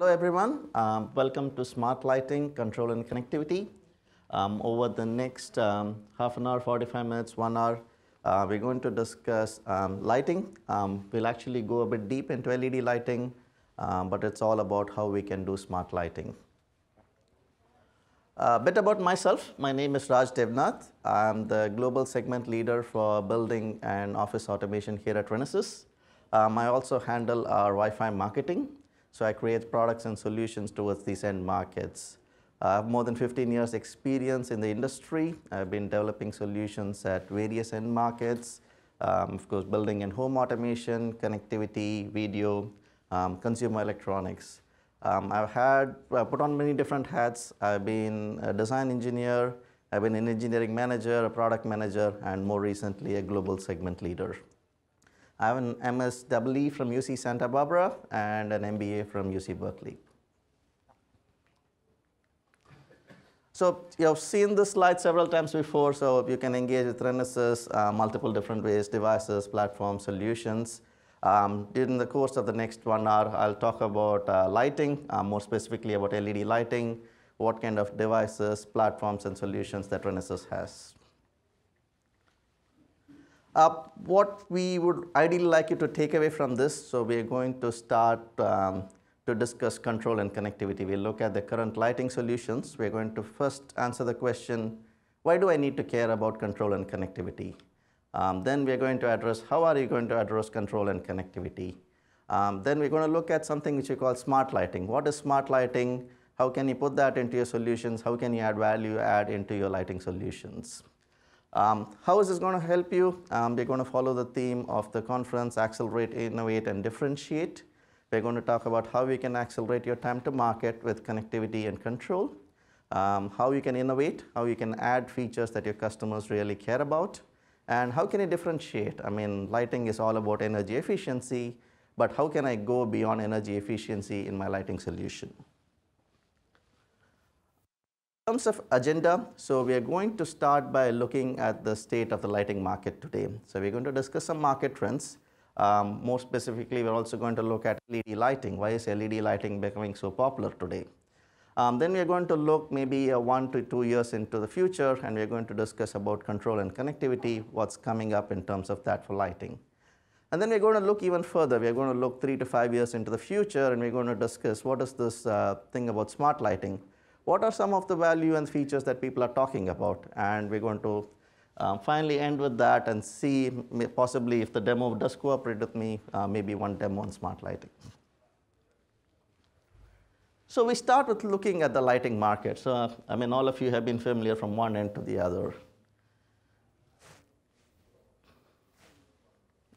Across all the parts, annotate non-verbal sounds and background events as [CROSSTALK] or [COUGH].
Hello everyone, um, welcome to Smart Lighting, Control and Connectivity. Um, over the next um, half an hour, 45 minutes, one hour, uh, we're going to discuss um, lighting. Um, we'll actually go a bit deep into LED lighting, um, but it's all about how we can do smart lighting. A bit about myself. My name is Raj Devnath. I'm the global segment leader for building and office automation here at Renesas. Um, I also handle our Wi-Fi marketing. So I create products and solutions towards these end markets. I have more than 15 years experience in the industry. I've been developing solutions at various end markets, um, of course, building and home automation, connectivity, video, um, consumer electronics. Um, I've had uh, put on many different hats. I've been a design engineer, I've been an engineering manager, a product manager, and more recently a global segment leader. I have an MSWE from UC Santa Barbara and an MBA from UC Berkeley. So you have seen this slide several times before, so you can engage with Renesas, uh, multiple different ways, devices, platforms, solutions. Um, during the course of the next one hour, I'll talk about uh, lighting, uh, more specifically about LED lighting, what kind of devices, platforms, and solutions that Renesas has. Uh, what we would ideally like you to take away from this, so we're going to start um, to discuss control and connectivity. We'll look at the current lighting solutions. We're going to first answer the question, why do I need to care about control and connectivity? Um, then we're going to address how are you going to address control and connectivity. Um, then we're going to look at something which we call smart lighting. What is smart lighting? How can you put that into your solutions? How can you add value add into your lighting solutions? Um, how is this going to help you? Um, we're going to follow the theme of the conference, accelerate, innovate, and differentiate. We're going to talk about how you can accelerate your time to market with connectivity and control, um, how you can innovate, how you can add features that your customers really care about, and how can you differentiate? I mean, lighting is all about energy efficiency, but how can I go beyond energy efficiency in my lighting solution? Terms of agenda, so we are going to start by looking at the state of the lighting market today. So we're going to discuss some market trends. Um, more specifically, we're also going to look at LED lighting. Why is LED lighting becoming so popular today? Um, then we're going to look maybe uh, one to two years into the future, and we're going to discuss about control and connectivity, what's coming up in terms of that for lighting. And then we're going to look even further. We're going to look three to five years into the future, and we're going to discuss what is this uh, thing about smart lighting. What are some of the value and features that people are talking about? And we're going to um, finally end with that and see possibly if the demo does cooperate with me, uh, maybe one demo on smart lighting. So we start with looking at the lighting market. So I mean, all of you have been familiar from one end to the other.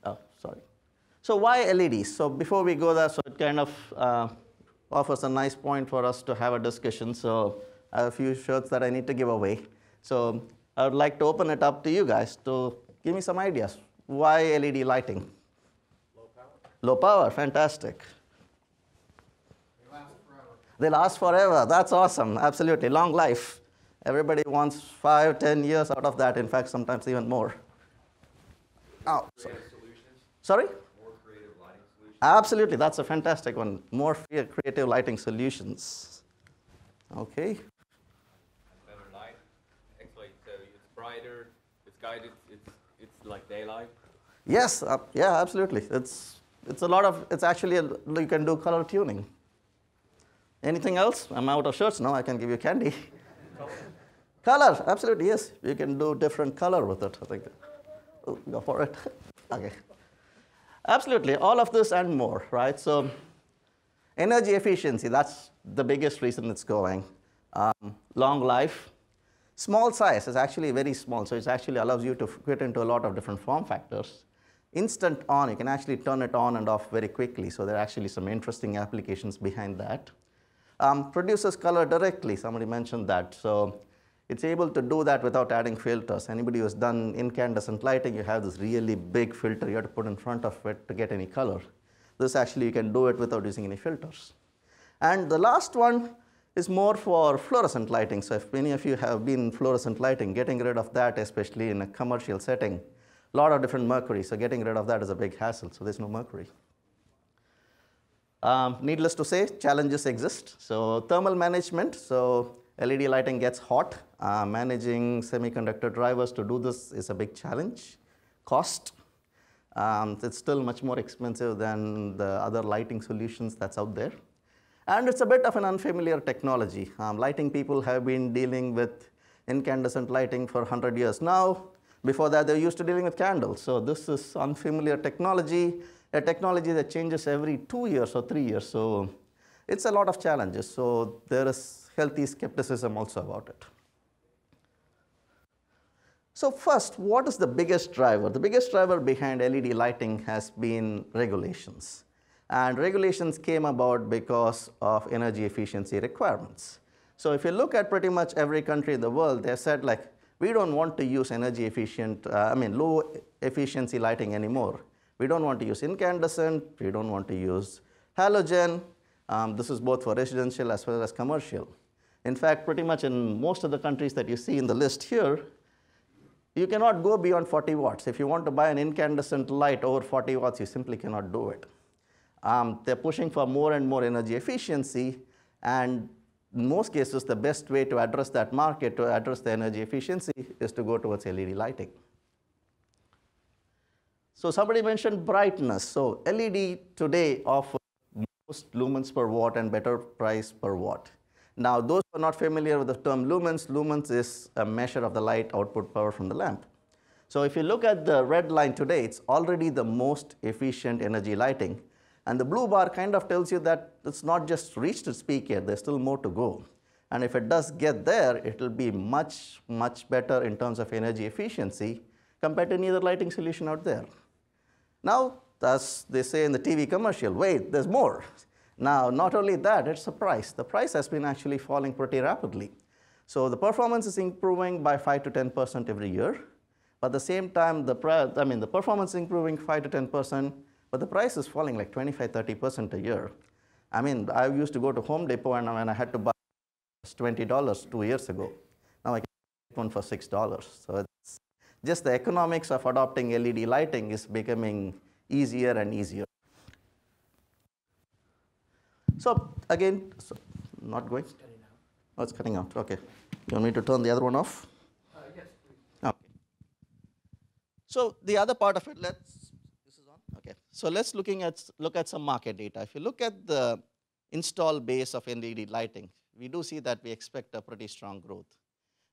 Oh, sorry. So why LEDs? So before we go there, so it kind of uh, offers a nice point for us to have a discussion. So I have a few shirts that I need to give away. So I would like to open it up to you guys to give me some ideas. Why LED lighting? Low power. Low power, fantastic. They last forever. They last forever. That's awesome. Absolutely. Long life. Everybody wants five, ten years out of that. In fact, sometimes even more. Oh, sorry. Sorry? more creative lighting solutions. Absolutely. That's a fantastic one. More creative lighting solutions. Okay. better light. Actually, so it's brighter, it's guided, it's, it's like daylight. Yes. Uh, yeah. Absolutely. It's it's a lot of. It's actually a, you can do color tuning. Anything else? I'm out of shirts now. I can give you candy. [LAUGHS] color. Absolutely. Yes. You can do different color with it. I think. Oh, go for it. [LAUGHS] okay. Absolutely. All of this and more. Right. So. Energy efficiency, that's the biggest reason it's going. Um, long life. Small size is actually very small, so it actually allows you to fit into a lot of different form factors. Instant on, you can actually turn it on and off very quickly, so there are actually some interesting applications behind that. Um, produces color directly, somebody mentioned that. So it's able to do that without adding filters. Anybody who's done incandescent lighting, you have this really big filter you have to put in front of it to get any color. This actually you can do it without using any filters. And the last one is more for fluorescent lighting. So if many of you have been fluorescent lighting, getting rid of that, especially in a commercial setting, a lot of different mercury. So getting rid of that is a big hassle. So there's no mercury. Um, needless to say, challenges exist. So thermal management, so LED lighting gets hot. Uh, managing semiconductor drivers to do this is a big challenge. Cost, um, it's still much more expensive than the other lighting solutions that's out there. And it's a bit of an unfamiliar technology. Um, lighting people have been dealing with incandescent lighting for 100 years now. Before that, they were used to dealing with candles. So this is unfamiliar technology, a technology that changes every two years or three years. So it's a lot of challenges. So there is healthy skepticism also about it. So first, what is the biggest driver? The biggest driver behind LED lighting has been regulations. And regulations came about because of energy efficiency requirements. So if you look at pretty much every country in the world, they said like, we don't want to use energy efficient, uh, I mean low efficiency lighting anymore. We don't want to use incandescent, we don't want to use halogen. Um, this is both for residential as well as commercial. In fact, pretty much in most of the countries that you see in the list here, you cannot go beyond 40 watts. If you want to buy an incandescent light over 40 watts, you simply cannot do it. Um, they're pushing for more and more energy efficiency, and in most cases, the best way to address that market, to address the energy efficiency, is to go towards LED lighting. So somebody mentioned brightness. So LED today offers most lumens per watt and better price per watt. Now, those who are not familiar with the term lumens, lumens is a measure of the light output power from the lamp. So if you look at the red line today, it's already the most efficient energy lighting. And the blue bar kind of tells you that it's not just reached its peak yet, there's still more to go. And if it does get there, it will be much, much better in terms of energy efficiency compared to any other lighting solution out there. Now, as they say in the TV commercial, wait, there's more. Now, not only that, it's the price. The price has been actually falling pretty rapidly. So the performance is improving by 5 to 10% every year. But at the same time, the, I mean, the performance is improving 5 to 10%, but the price is falling like 25, 30% a year. I mean, I used to go to Home Depot and when I had to buy $20 two years ago. Now I can get one for $6. So it's just the economics of adopting LED lighting is becoming easier and easier. So again, so not going? It's cutting out. Oh, it's cutting out. Okay. You want me to turn the other one off? Uh, yes, please. Okay. So the other part of it, let's, this is on? Okay. So let's looking at, look at some market data. If you look at the install base of LED lighting, we do see that we expect a pretty strong growth.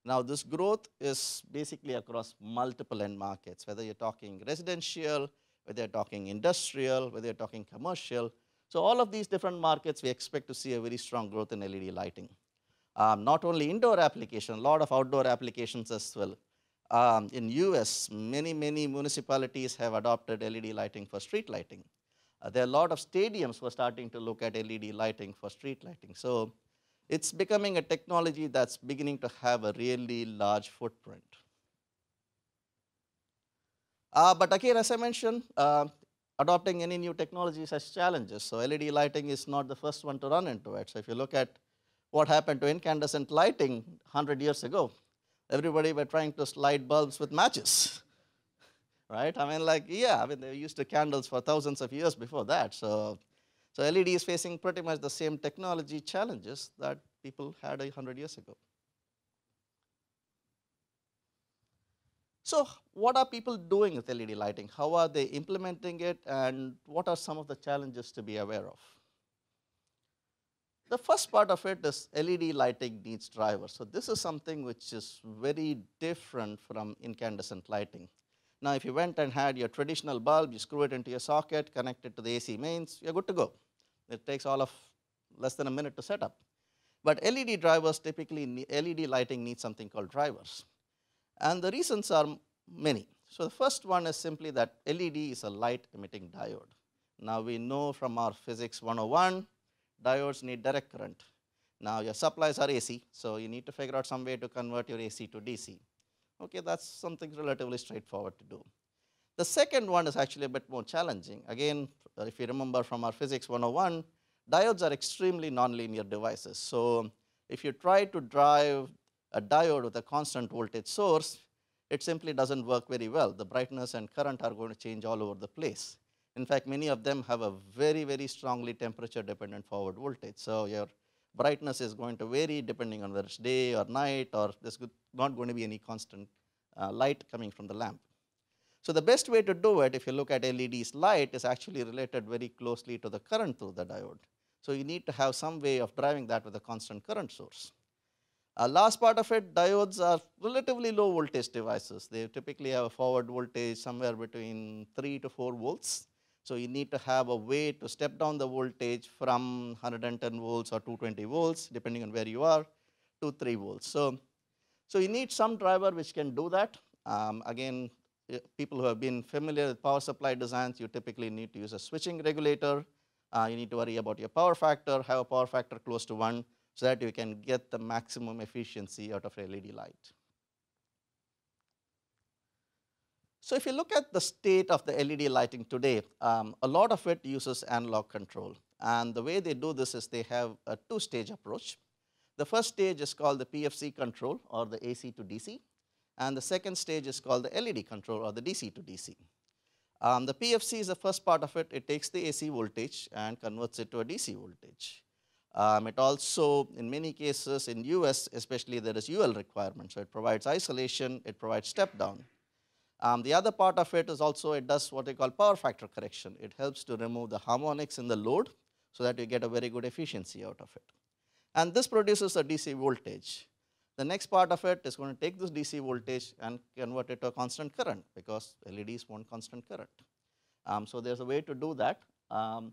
Now this growth is basically across multiple end markets, whether you're talking residential, whether you're talking industrial, whether you're talking commercial. So all of these different markets, we expect to see a very strong growth in LED lighting. Um, not only indoor application, a lot of outdoor applications as well. Um, in US, many, many municipalities have adopted LED lighting for street lighting. Uh, there are a lot of stadiums who are starting to look at LED lighting for street lighting. So it's becoming a technology that's beginning to have a really large footprint. Uh, but again, as I mentioned, uh, adopting any new technologies has challenges. So LED lighting is not the first one to run into it. So if you look at what happened to incandescent lighting 100 years ago, everybody were trying to slide bulbs with matches, [LAUGHS] right? I mean, like, yeah, I mean, they used to candles for thousands of years before that. So, so LED is facing pretty much the same technology challenges that people had 100 years ago. So what are people doing with LED lighting? How are they implementing it and what are some of the challenges to be aware of? The first part of it is LED lighting needs drivers. So this is something which is very different from incandescent lighting. Now if you went and had your traditional bulb, you screw it into your socket, connect it to the AC mains, you're good to go. It takes all of less than a minute to set up. But LED drivers typically, LED lighting needs something called drivers. And the reasons are many. So the first one is simply that LED is a light emitting diode. Now we know from our physics 101, diodes need direct current. Now your supplies are AC, so you need to figure out some way to convert your AC to DC. Okay, that's something relatively straightforward to do. The second one is actually a bit more challenging. Again, uh, if you remember from our physics 101, diodes are extremely nonlinear devices. So if you try to drive a diode with a constant voltage source, it simply doesn't work very well. The brightness and current are going to change all over the place. In fact, many of them have a very, very strongly temperature dependent forward voltage. So your brightness is going to vary depending on whether it's day or night or there's not going to be any constant uh, light coming from the lamp. So the best way to do it, if you look at LED's light, is actually related very closely to the current through the diode. So you need to have some way of driving that with a constant current source. Uh, last part of it, diodes are relatively low voltage devices. They typically have a forward voltage somewhere between 3 to 4 volts. So you need to have a way to step down the voltage from 110 volts or 220 volts, depending on where you are, to 3 volts. So, so you need some driver which can do that. Um, again, uh, people who have been familiar with power supply designs, you typically need to use a switching regulator. Uh, you need to worry about your power factor, have a power factor close to 1 so that you can get the maximum efficiency out of LED light. So if you look at the state of the LED lighting today, um, a lot of it uses analog control. And the way they do this is they have a two-stage approach. The first stage is called the PFC control or the AC to DC. And the second stage is called the LED control or the DC to DC. Um, the PFC is the first part of it. It takes the AC voltage and converts it to a DC voltage. Um, it also, in many cases in US especially, there is UL requirement. So it provides isolation, it provides step down. Um, the other part of it is also it does what they call power factor correction. It helps to remove the harmonics in the load so that you get a very good efficiency out of it. And this produces a DC voltage. The next part of it is going to take this DC voltage and convert it to a constant current because LEDs want constant current. Um, so there's a way to do that. Um,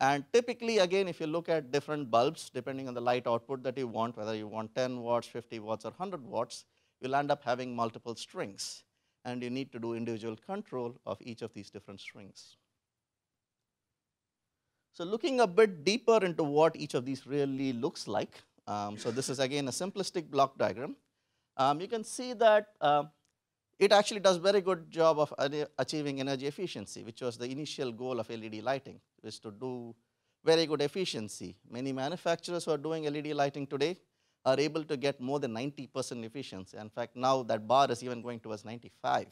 and typically, again, if you look at different bulbs, depending on the light output that you want, whether you want 10 watts, 50 watts, or 100 watts, you'll end up having multiple strings. And you need to do individual control of each of these different strings. So looking a bit deeper into what each of these really looks like, um, so this is again a simplistic block diagram. Um, you can see that uh, it actually does very good job of achieving energy efficiency, which was the initial goal of LED lighting, is to do very good efficiency. Many manufacturers who are doing LED lighting today are able to get more than 90% efficiency. In fact, now that bar is even going towards 95.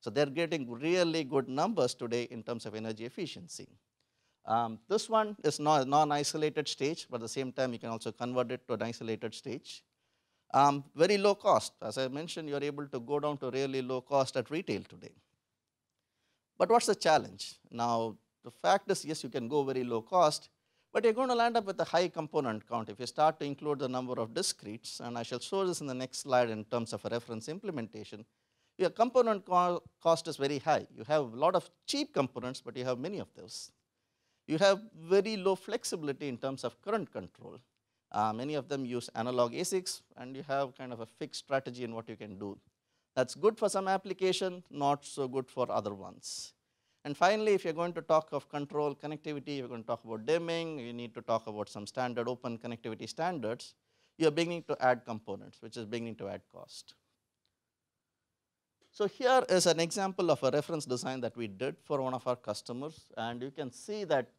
So they're getting really good numbers today in terms of energy efficiency. Um, this one is not non-isolated stage, but at the same time, you can also convert it to an isolated stage. Um, very low cost. As I mentioned, you're able to go down to really low cost at retail today. But what's the challenge? Now, the fact is, yes, you can go very low cost, but you're going to land up with a high component count if you start to include the number of discretes, and I shall show this in the next slide in terms of a reference implementation. Your component co cost is very high. You have a lot of cheap components, but you have many of those. You have very low flexibility in terms of current control. Uh, many of them use analog ASICs, and you have kind of a fixed strategy in what you can do. That's good for some application, not so good for other ones. And finally, if you're going to talk of control connectivity, you're going to talk about dimming, you need to talk about some standard open connectivity standards, you're beginning to add components, which is beginning to add cost. So here is an example of a reference design that we did for one of our customers, and you can see that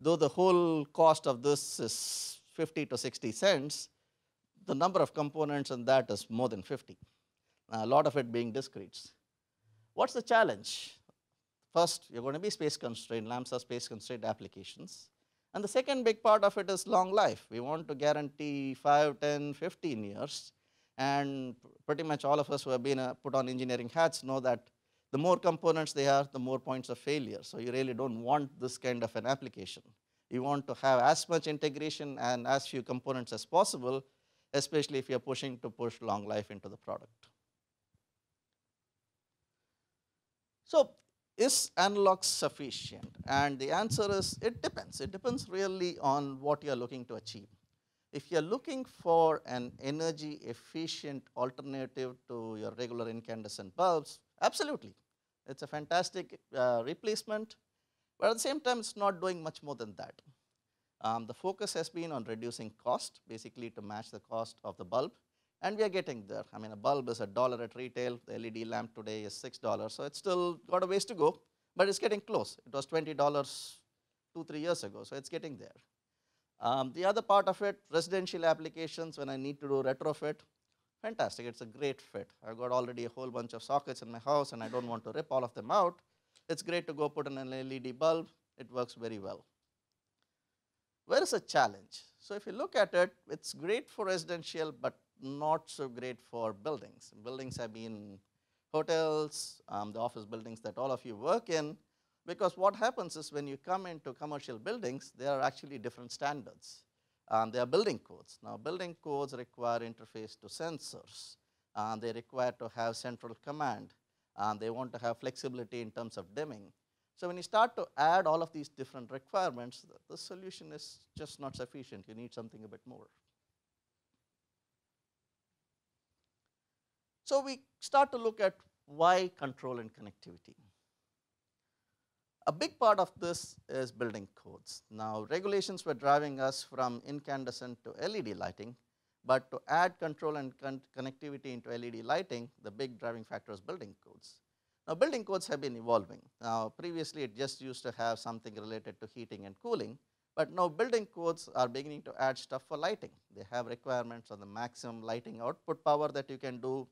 though the whole cost of this is 50 to 60 cents, the number of components in that is more than 50, a lot of it being discretes. What's the challenge? First, you're going to be space constrained, lamps are space constrained applications. And the second big part of it is long life. We want to guarantee 5, 10, 15 years. And pretty much all of us who have been uh, put on engineering hats know that the more components they are, the more points of failure. So you really don't want this kind of an application. You want to have as much integration and as few components as possible, especially if you're pushing to push long life into the product. So is analog sufficient? And the answer is it depends. It depends really on what you're looking to achieve. If you're looking for an energy efficient alternative to your regular incandescent bulbs, absolutely. It's a fantastic uh, replacement, but at the same time, it's not doing much more than that. Um, the focus has been on reducing cost, basically to match the cost of the bulb, and we are getting there. I mean, a bulb is a dollar at retail, the LED lamp today is $6, so it's still got a ways to go, but it's getting close. It was $20 two, three years ago, so it's getting there. Um, the other part of it, residential applications, when I need to do retrofit, fantastic, it's a great fit. I've got already a whole bunch of sockets in my house and I don't want to rip all of them out. it's great to go put in an LED bulb, it works very well. Where is the challenge? So if you look at it, it's great for residential, but not so great for buildings. Buildings have been hotels, um, the office buildings that all of you work in, because what happens is when you come into commercial buildings, there are actually different standards. Um, there are building codes. Now, building codes require interface to sensors. Um, they require to have central command. Um, they want to have flexibility in terms of dimming. So when you start to add all of these different requirements, the, the solution is just not sufficient. You need something a bit more. So we start to look at why control and connectivity. A big part of this is building codes. Now, regulations were driving us from incandescent to LED lighting, but to add control and con connectivity into LED lighting, the big driving factor is building codes. Now, building codes have been evolving. Now, previously it just used to have something related to heating and cooling, but now building codes are beginning to add stuff for lighting. They have requirements on the maximum lighting output power that you can do.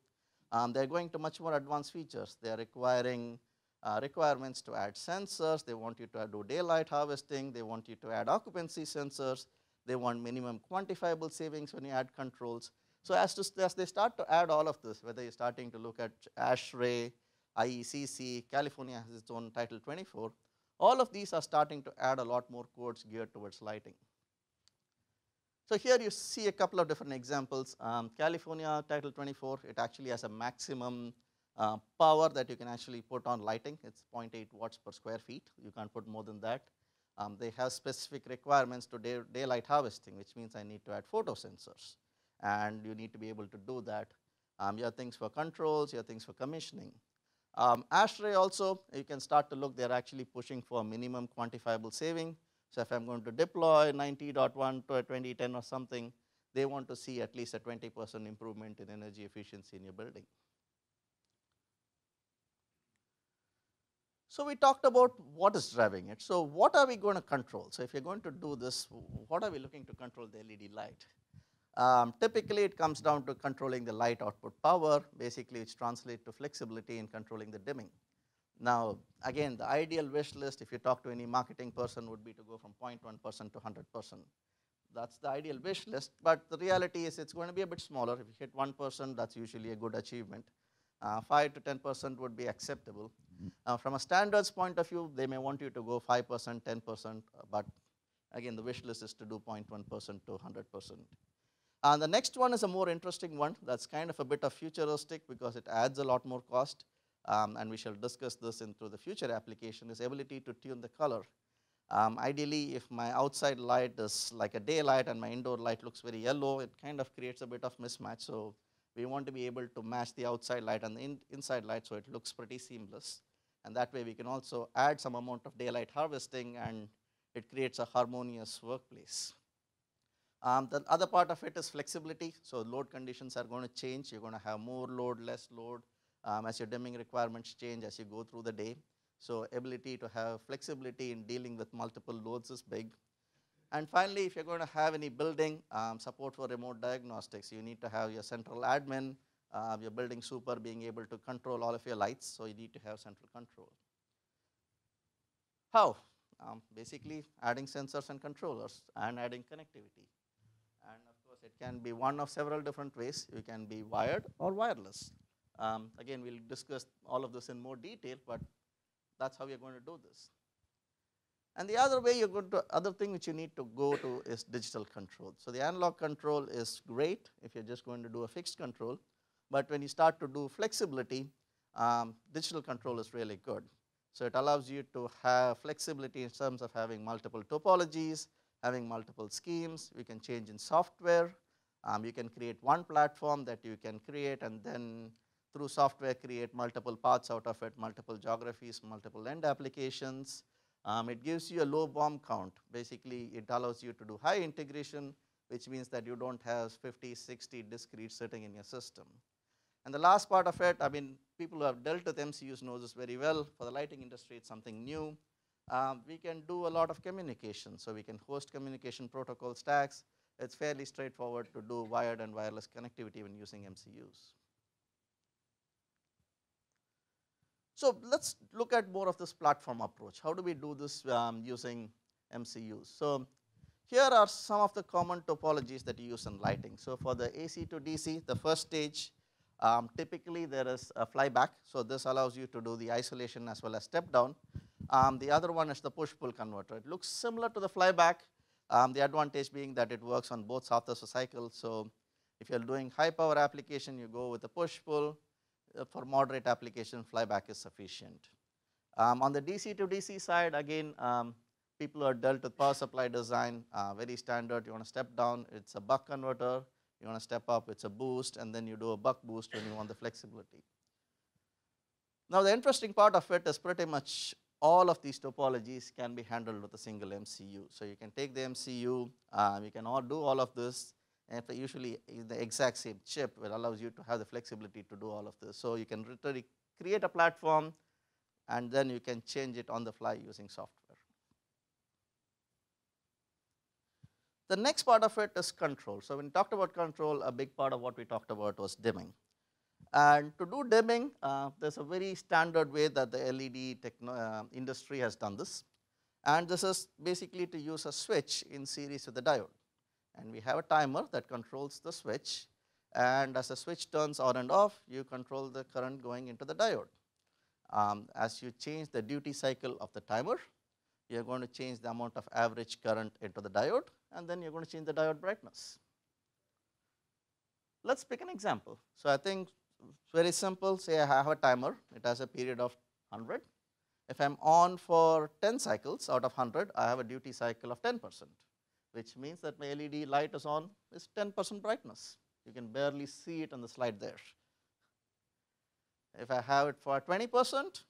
Um, they're going to much more advanced features. They're requiring uh, requirements to add sensors. They want you to do daylight harvesting. They want you to add occupancy sensors. They want minimum quantifiable savings when you add controls. So as, to, as they start to add all of this, whether you're starting to look at ASHRAE, IECC, California has its own Title 24, all of these are starting to add a lot more codes geared towards lighting. So here you see a couple of different examples. Um, California Title 24, it actually has a maximum uh, power that you can actually put on lighting. It's 0.8 watts per square feet. You can't put more than that. Um, they have specific requirements to day, daylight harvesting, which means I need to add photo sensors. And you need to be able to do that. Um, you have things for controls, you have things for commissioning. Um, ASHRAE also, you can start to look, they're actually pushing for minimum quantifiable saving. So if I'm going to deploy 90.1 to a 2010 or something, they want to see at least a 20% improvement in energy efficiency in your building. So we talked about what is driving it. So what are we going to control? So if you're going to do this, what are we looking to control the LED light? Um, typically, it comes down to controlling the light output power. Basically, it's translates to flexibility in controlling the dimming. Now, again, the ideal wish list, if you talk to any marketing person, would be to go from 0.1% to 100%. That's the ideal wish list, but the reality is it's going to be a bit smaller. If you hit 1%, that's usually a good achievement. Uh, 5 to 10% would be acceptable. Uh, from a standards point of view, they may want you to go 5%, 10%, but again, the wish list is to do 0.1% to 100%. And the next one is a more interesting one that's kind of a bit of futuristic because it adds a lot more cost. Um, and we shall discuss this into the future application is ability to tune the color. Um, ideally, if my outside light is like a daylight and my indoor light looks very yellow, it kind of creates a bit of mismatch. So we want to be able to match the outside light and the in inside light so it looks pretty seamless. And that way we can also add some amount of daylight harvesting and it creates a harmonious workplace. Um, the other part of it is flexibility. So load conditions are going to change. You're going to have more load, less load um, as your dimming requirements change as you go through the day. So ability to have flexibility in dealing with multiple loads is big. And finally, if you're going to have any building um, support for remote diagnostics, you need to have your central admin, uh, your building super being able to control all of your lights, so you need to have central control. How? Um, basically, adding sensors and controllers and adding connectivity. And of course, it can be one of several different ways. You can be wired or wireless. Um, again, we'll discuss all of this in more detail, but that's how we're going to do this. And the other way you're going to, other thing which you need to go to is digital control. So the analog control is great if you're just going to do a fixed control, but when you start to do flexibility, um, digital control is really good. So it allows you to have flexibility in terms of having multiple topologies, having multiple schemes. We can change in software. Um, you can create one platform that you can create and then through software create multiple parts out of it, multiple geographies, multiple end applications. Um, it gives you a low BOM count. Basically, it allows you to do high integration, which means that you don't have 50, 60 discrete sitting in your system. And the last part of it, I mean, people who have dealt with MCUs know this very well. For the lighting industry, it's something new. Um, we can do a lot of communication. So we can host communication protocol stacks. It's fairly straightforward to do wired and wireless connectivity when using MCUs. So let's look at more of this platform approach. How do we do this um, using MCUs? So here are some of the common topologies that you use in lighting. So for the AC to DC, the first stage, um, typically there is a flyback. So this allows you to do the isolation as well as step down. Um, the other one is the push-pull converter. It looks similar to the flyback, um, the advantage being that it works on both halves of the cycle. So if you're doing high power application, you go with the push-pull. Uh, for moderate application, flyback is sufficient. Um, on the DC to DC side, again, um, people are dealt with power supply design, uh, very standard. You want to step down, it's a buck converter. You want to step up, it's a boost, and then you do a buck boost when you want the flexibility. Now, the interesting part of it is pretty much all of these topologies can be handled with a single MCU. So you can take the MCU, uh, you can all do all of this, usually the exact same chip will allows you to have the flexibility to do all of this. So you can literally create a platform, and then you can change it on the fly using software. The next part of it is control. So when we talked about control, a big part of what we talked about was dimming. And to do dimming, uh, there's a very standard way that the LED uh, industry has done this. And this is basically to use a switch in series with the diode. And we have a timer that controls the switch. And as the switch turns on and off, you control the current going into the diode. Um, as you change the duty cycle of the timer, you're going to change the amount of average current into the diode and then you're going to change the diode brightness. Let's pick an example. So I think very simple. Say I have a timer, it has a period of 100. If I'm on for 10 cycles out of 100, I have a duty cycle of 10%, which means that my LED light is on is 10% brightness. You can barely see it on the slide there. If I have it for 20%,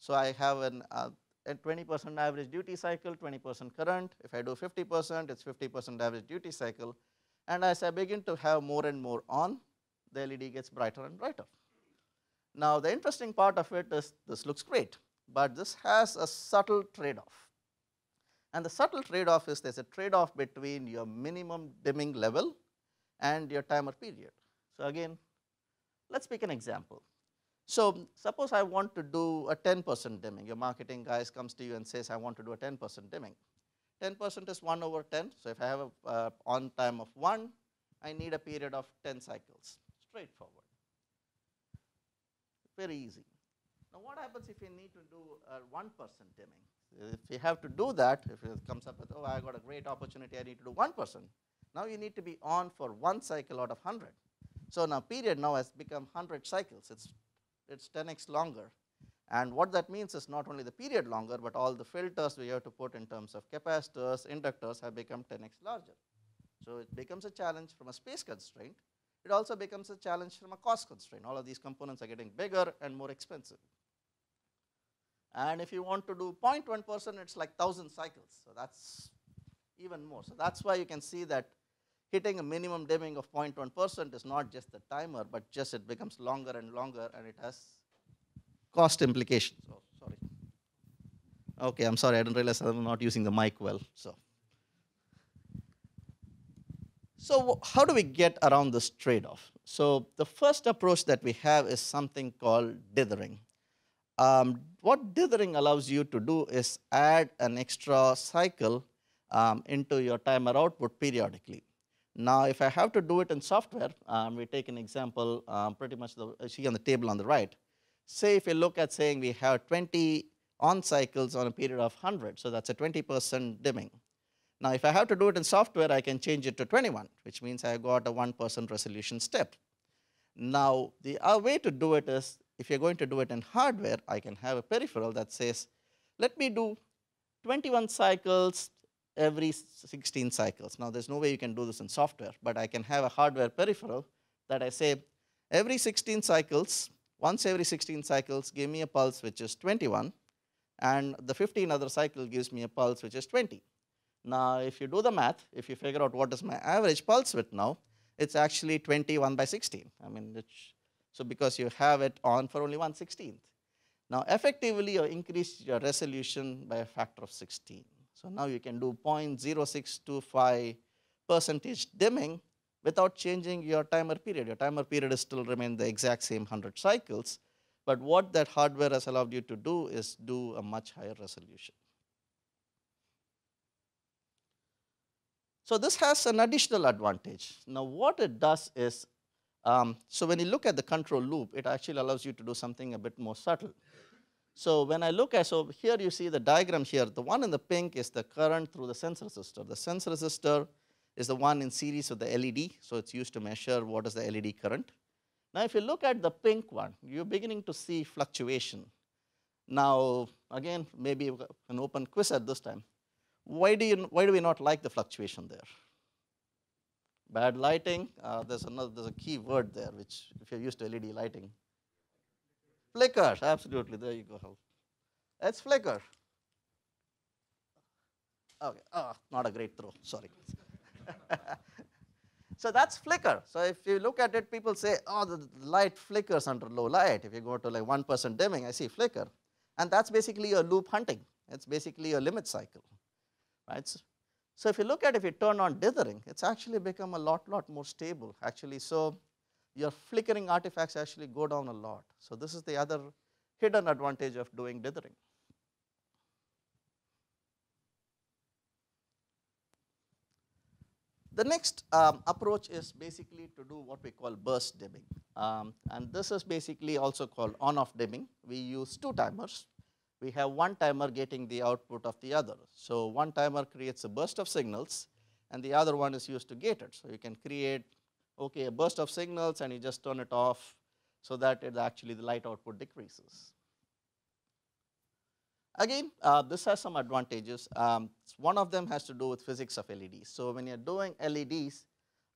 so I have an uh, at 20% average duty cycle, 20% current. If I do 50%, it's 50% average duty cycle. And as I begin to have more and more on, the LED gets brighter and brighter. Now, the interesting part of it is this looks great, but this has a subtle trade-off. And the subtle trade-off is there's a trade-off between your minimum dimming level and your timer period. So again, let's pick an example. So suppose I want to do a 10% dimming. Your marketing guys comes to you and says, I want to do a 10% dimming. 10% is 1 over 10. So if I have a uh, on time of 1, I need a period of 10 cycles. Straightforward. Very easy. Now what happens if you need to do a 1% dimming? If you have to do that, if it comes up with, oh, I got a great opportunity, I need to do 1%. Person. Now you need to be on for one cycle out of 100. So now period now has become 100 cycles. It's it's 10x longer. And what that means is not only the period longer, but all the filters we have to put in terms of capacitors, inductors have become 10x larger. So it becomes a challenge from a space constraint. It also becomes a challenge from a cost constraint. All of these components are getting bigger and more expensive. And if you want to do 0.1%, it's like 1,000 cycles. So that's even more. So that's why you can see that hitting a minimum dimming of 0.1% is not just the timer, but just it becomes longer and longer and it has cost implications. Oh, sorry. Okay, I'm sorry, I didn't realize I'm not using the mic well. So, so how do we get around this trade-off? So the first approach that we have is something called dithering. Um, what dithering allows you to do is add an extra cycle um, into your timer output periodically. Now, if I have to do it in software, um, we take an example, um, pretty much the, see on the table on the right. Say if you look at saying we have 20 on cycles on a period of 100, so that's a 20% dimming. Now, if I have to do it in software, I can change it to 21, which means I got a 1% resolution step. Now, the way to do it is, if you're going to do it in hardware, I can have a peripheral that says, let me do 21 cycles every 16 cycles. Now, there's no way you can do this in software, but I can have a hardware peripheral that I say every 16 cycles, once every 16 cycles, give me a pulse which is 21, and the 15 other cycle gives me a pulse which is 20. Now, if you do the math, if you figure out what is my average pulse width now, it's actually 21 by 16. I mean, so because you have it on for only 1 16th. Now, effectively, you increase your resolution by a factor of 16. So now you can do 0.0625 percentage dimming without changing your timer period. Your timer period is still remain the exact same 100 cycles, But what that hardware has allowed you to do is do a much higher resolution. So this has an additional advantage. Now what it does is, um, so when you look at the control loop, it actually allows you to do something a bit more subtle. So when I look at, so here you see the diagram here, the one in the pink is the current through the sense resistor. The sense resistor is the one in series with the LED, so it's used to measure what is the LED current. Now if you look at the pink one, you're beginning to see fluctuation. Now again, maybe an open quiz at this time. Why do, you, why do we not like the fluctuation there? Bad lighting, uh, there's, another, there's a key word there which if you're used to LED lighting. Flicker, absolutely, there you go. It's flicker. Okay, oh, not a great throw, sorry. [LAUGHS] so that's flicker. So if you look at it, people say, oh, the light flickers under low light. If you go to like 1% dimming, I see flicker. And that's basically a loop hunting. It's basically a limit cycle right. So, so if you look at if you turn on dithering, it's actually become a lot, lot more stable actually. So your flickering artifacts actually go down a lot. So this is the other hidden advantage of doing dithering. The next um, approach is basically to do what we call burst dimming. Um, and this is basically also called on-off dimming. We use two timers we have one timer getting the output of the other. So one timer creates a burst of signals and the other one is used to gate it. So you can create okay a burst of signals and you just turn it off so that it actually the light output decreases. Again, uh, this has some advantages. Um, one of them has to do with physics of LEDs. So when you're doing LEDs,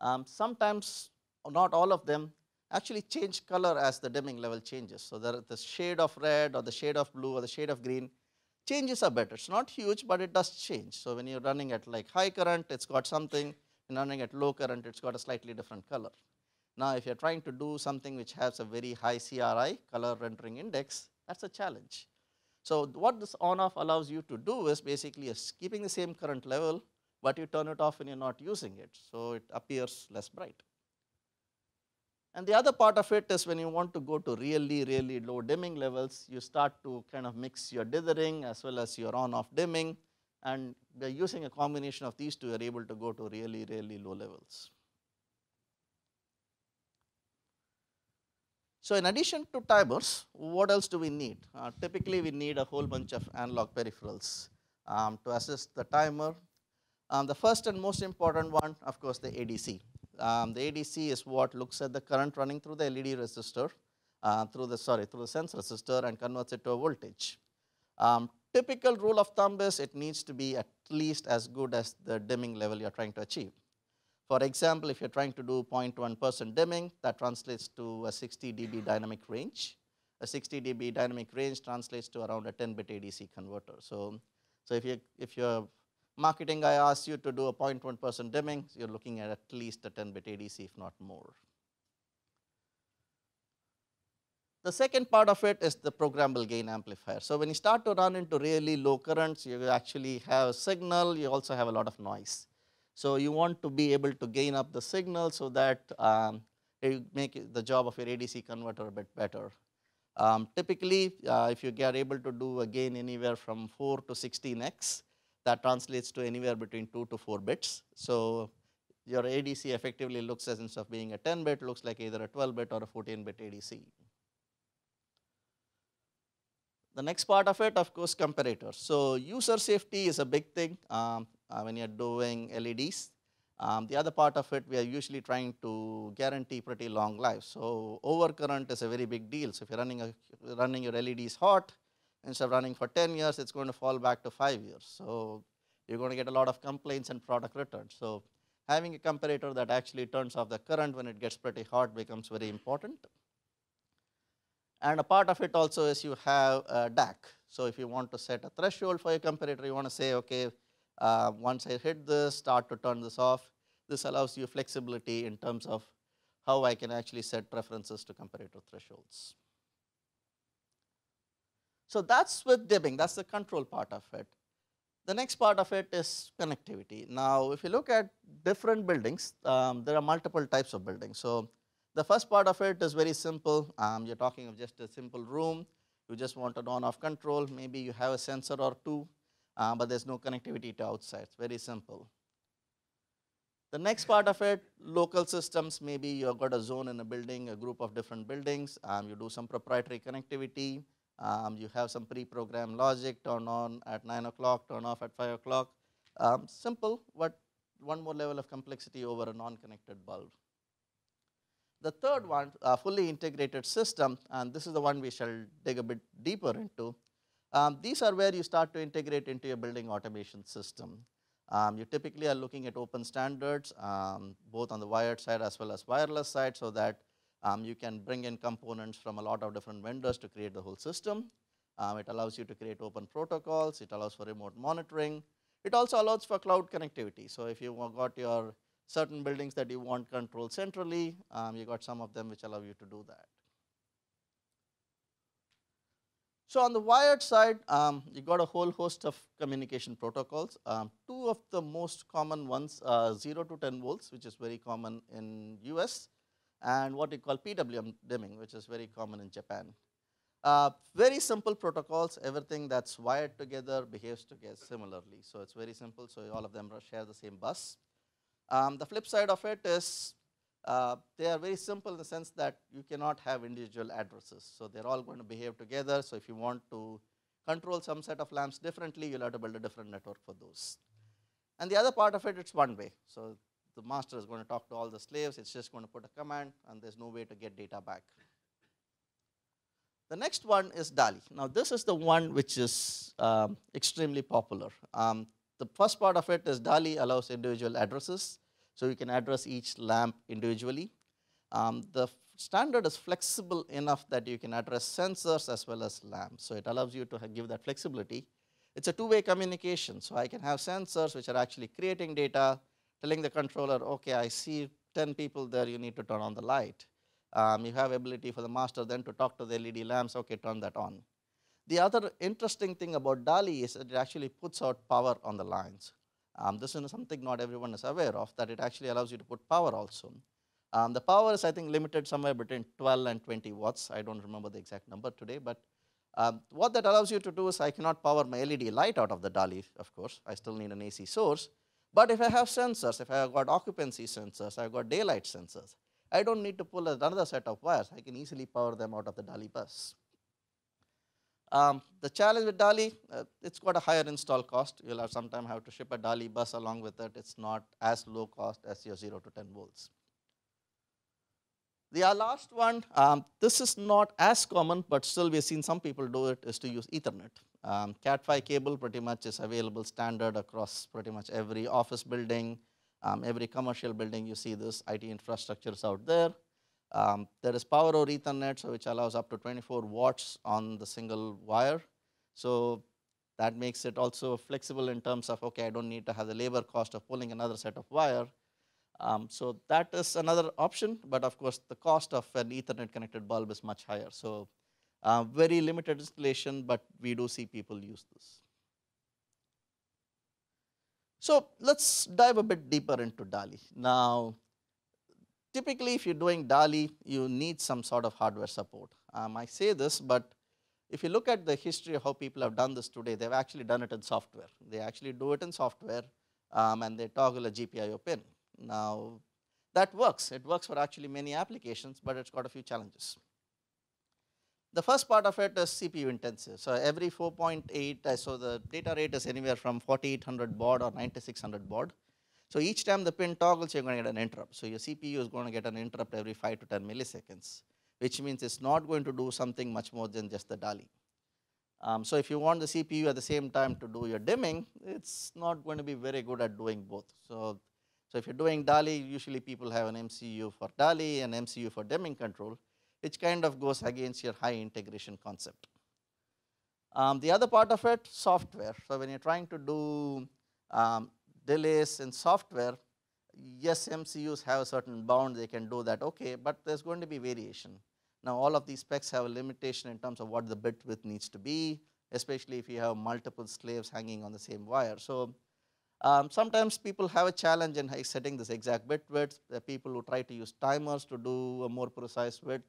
um, sometimes, not all of them, actually change color as the dimming level changes. So, the shade of red or the shade of blue or the shade of green changes are better. It's not huge, but it does change. So, when you're running at like high current, it's got something, and running at low current, it's got a slightly different color. Now, if you're trying to do something which has a very high CRI, color rendering index, that's a challenge. So, what this on off allows you to do is basically is keeping the same current level, but you turn it off when you're not using it. So, it appears less bright. And the other part of it is when you want to go to really, really low dimming levels, you start to kind of mix your dithering as well as your on-off dimming. And by using a combination of these two, you're able to go to really, really low levels. So in addition to timers, what else do we need? Uh, typically, we need a whole bunch of analog peripherals um, to assist the timer. Um, the first and most important one, of course, the ADC um, the ADC is what looks at the current running through the LED resistor, uh, through the, sorry, through the sense resistor and converts it to a voltage. Um, typical rule of thumb is it needs to be at least as good as the dimming level you are trying to achieve. For example, if you are trying to do 0.1% dimming, that translates to a 60 dB dynamic range. A 60 dB dynamic range translates to around a 10 bit ADC converter. So, so if you if you're marketing guy asks you to do a 0.1% dimming, so you're looking at at least a 10-bit ADC, if not more. The second part of it is the programmable gain amplifier. So when you start to run into really low currents, you actually have a signal, you also have a lot of noise. So you want to be able to gain up the signal so that um, you make the job of your ADC converter a bit better. Um, typically, uh, if you are able to do a gain anywhere from 4 to 16x, that translates to anywhere between 2 to 4 bits. So your ADC effectively looks as instead of being a 10 bit, looks like either a 12 bit or a 14 bit ADC. The next part of it, of course, comparators. So user safety is a big thing um, uh, when you're doing LEDs. Um, the other part of it, we are usually trying to guarantee pretty long life. So overcurrent is a very big deal. So if you're running, a, running your LEDs hot, Instead of running for 10 years, it's going to fall back to 5 years. So you're going to get a lot of complaints and product returns. So having a comparator that actually turns off the current when it gets pretty hot becomes very important. And a part of it also is you have a DAC. So if you want to set a threshold for your comparator, you want to say, okay, uh, once I hit this, start to turn this off. This allows you flexibility in terms of how I can actually set preferences to comparator thresholds. So that's with dimming, that's the control part of it. The next part of it is connectivity. Now, if you look at different buildings, um, there are multiple types of buildings. So The first part of it is very simple. Um, you're talking of just a simple room. You just want an on-off control. Maybe you have a sensor or two, uh, but there's no connectivity to outside. It's very simple. The next part of it, local systems, maybe you've got a zone in a building, a group of different buildings, um, you do some proprietary connectivity, um, you have some pre-programmed logic, turn on at 9 o'clock, turn off at 5 o'clock. Um, simple, but one more level of complexity over a non-connected bulb. The third one, a fully integrated system, and this is the one we shall dig a bit deeper into. Um, these are where you start to integrate into your building automation system. Um, you typically are looking at open standards, um, both on the wired side as well as wireless side, so that um, you can bring in components from a lot of different vendors to create the whole system. Um, it allows you to create open protocols. It allows for remote monitoring. It also allows for cloud connectivity. So if you've got your certain buildings that you want controlled centrally, um, you got some of them which allow you to do that. So on the wired side, um, you got a whole host of communication protocols. Um, two of the most common ones are 0 to 10 volts, which is very common in US, and what we call PWM dimming, which is very common in Japan. Uh, very simple protocols, everything that's wired together behaves together similarly. So it's very simple, so all of them share the same bus. Um, the flip side of it is uh, they are very simple in the sense that you cannot have individual addresses. So they're all going to behave together. So if you want to control some set of lamps differently, you'll have to build a different network for those. And the other part of it, it's one way. So the master is going to talk to all the slaves. It's just going to put a command, and there's no way to get data back. The next one is DALI. Now this is the one which is um, extremely popular. Um, the first part of it is DALI allows individual addresses. So you can address each lamp individually. Um, the standard is flexible enough that you can address sensors as well as lamps. So it allows you to give that flexibility. It's a two-way communication. So I can have sensors which are actually creating data, telling the controller, okay, I see 10 people there, you need to turn on the light. Um, you have ability for the master then to talk to the LED lamps, okay, turn that on. The other interesting thing about DALI is that it actually puts out power on the lines. Um, this is something not everyone is aware of, that it actually allows you to put power also. Um, the power is, I think, limited somewhere between 12 and 20 watts. I don't remember the exact number today, but um, what that allows you to do is I cannot power my LED light out of the DALI, of course. I still need an AC source. But if I have sensors, if I have got occupancy sensors, I've got daylight sensors, I don't need to pull another set of wires. I can easily power them out of the DALI bus. Um, the challenge with DALI, uh, it's got a higher install cost. You'll have sometime have to ship a DALI bus along with it. It's not as low cost as your 0 to 10 volts. The last one, um, this is not as common, but still we've seen some people do it, is to use Ethernet. Um, Cat5 cable pretty much is available standard across pretty much every office building, um, every commercial building you see this IT infrastructure is out there. Um, there is power over Ethernet, so which allows up to 24 watts on the single wire. So that makes it also flexible in terms of, okay, I don't need to have the labor cost of pulling another set of wire. Um, so that is another option, but of course the cost of an Ethernet connected bulb is much higher. So uh, very limited installation, but we do see people use this. So let's dive a bit deeper into DALI. Now, typically if you're doing DALI, you need some sort of hardware support. Um, I say this, but if you look at the history of how people have done this today, they've actually done it in software. They actually do it in software um, and they toggle a GPIO pin. Now, that works. It works for actually many applications, but it's got a few challenges. The first part of it is CPU intensive. So every 4.8, uh, so the data rate is anywhere from 4800 baud or 9600 baud. So each time the pin toggles, you're going to get an interrupt. So your CPU is going to get an interrupt every 5 to 10 milliseconds, which means it's not going to do something much more than just the DALI. Um, so if you want the CPU at the same time to do your dimming, it's not going to be very good at doing both. So, so if you're doing DALI, usually people have an MCU for DALI and MCU for dimming control, which kind of goes against your high integration concept. Um, the other part of it, software. So when you're trying to do um, delays in software, yes, MCUs have a certain bound, they can do that, okay, but there's going to be variation. Now all of these specs have a limitation in terms of what the bit width needs to be, especially if you have multiple slaves hanging on the same wire. So Um, sometimes people have a challenge in setting this exact bit width. There are people who try to use timers to do a more precise width,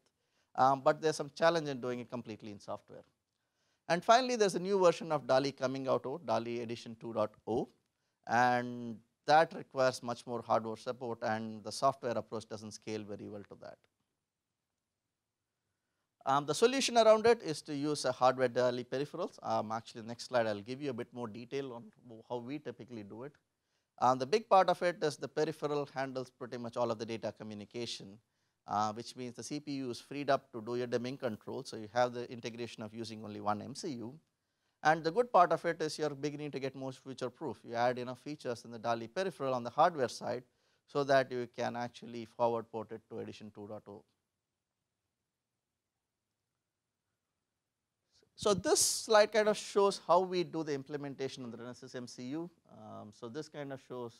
um, but there's some challenge in doing it completely in software. And finally, there's a new version of DALI coming out, oh, DALI edition 2.0, and that requires much more hardware support and the software approach doesn't scale very well to that. Um, the solution around it is to use a hardware DALI peripherals. Um, actually, next slide I'll give you a bit more detail on how we typically do it. Um, the big part of it is the peripheral handles pretty much all of the data communication, uh, which means the CPU is freed up to do your dimming control. So you have the integration of using only one MCU. And the good part of it is you're beginning to get more future proof. You add enough features in the DALI peripheral on the hardware side so that you can actually forward port it to edition 2.0. So this slide kind of shows how we do the implementation of the Renesas MCU. Um, so this kind of shows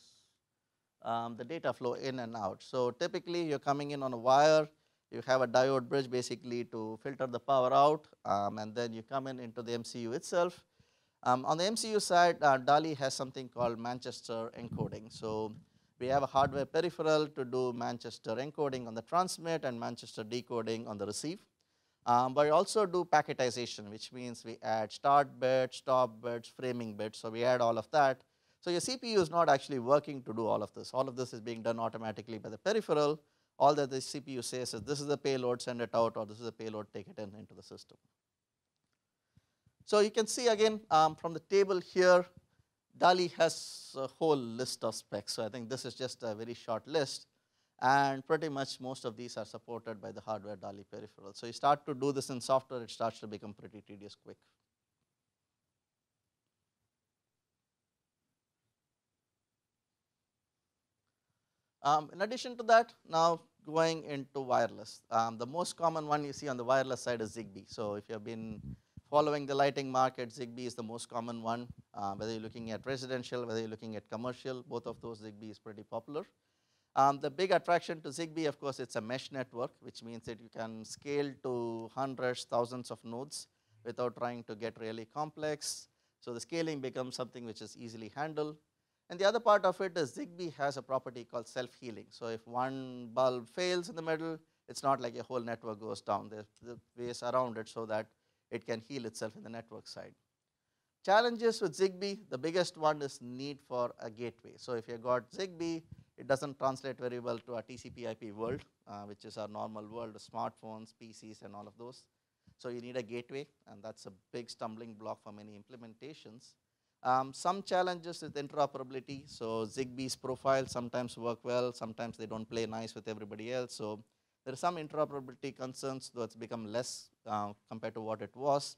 um, the data flow in and out. So typically you're coming in on a wire, you have a diode bridge basically to filter the power out um, and then you come in into the MCU itself. Um, on the MCU side, uh, DALI has something called Manchester encoding. So we have a hardware peripheral to do Manchester encoding on the transmit and Manchester decoding on the receive. Um, but we also do packetization, which means we add start bits, stop bits, framing bits. So we add all of that. So your CPU is not actually working to do all of this. All of this is being done automatically by the peripheral. All that the CPU says is this is the payload, send it out, or this is the payload, take it in into the system. So you can see again um, from the table here, DALI has a whole list of specs. So I think this is just a very short list and pretty much most of these are supported by the hardware DALI peripheral. So you start to do this in software, it starts to become pretty tedious quick. Um, in addition to that, now going into wireless. Um, the most common one you see on the wireless side is ZigBee. So if you have been following the lighting market, ZigBee is the most common one. Uh, whether you're looking at residential, whether you're looking at commercial, both of those ZigBee is pretty popular. Um, the big attraction to ZigBee, of course, it's a mesh network, which means that you can scale to hundreds, thousands of nodes without trying to get really complex. So the scaling becomes something which is easily handled. And the other part of it is ZigBee has a property called self-healing. So if one bulb fails in the middle, it's not like a whole network goes down. There's the ways around it so that it can heal itself in the network side. Challenges with ZigBee, the biggest one is need for a gateway. So if you've got ZigBee, it doesn't translate very well to our TCP IP world, uh, which is our normal world smartphones, PCs and all of those. So you need a gateway and that's a big stumbling block for many implementations. Um, some challenges with interoperability. So ZigBee's profiles sometimes work well, sometimes they don't play nice with everybody else. So there are some interoperability concerns, though it's become less uh, compared to what it was.